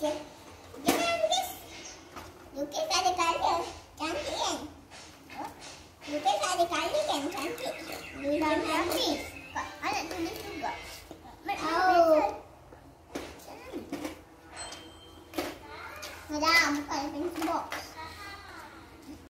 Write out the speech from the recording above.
lukisan. Jangan lukis. Lukis tak ada kala. Cantik kan? Lukis tak ada kala kan? Cantik. Lukis tak ada kala. Madam, buka pencil box.